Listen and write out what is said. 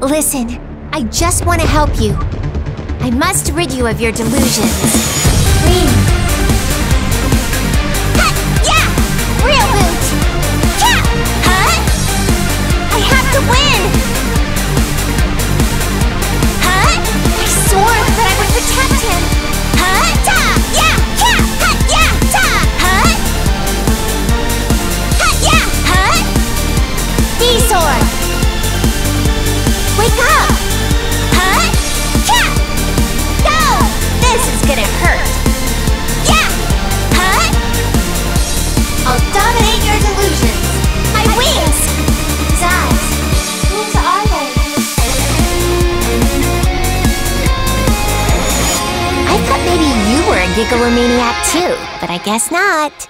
Listen, I just want to help you. I must rid you of your delusions. Please. a Gigalomaniac too, but I guess not.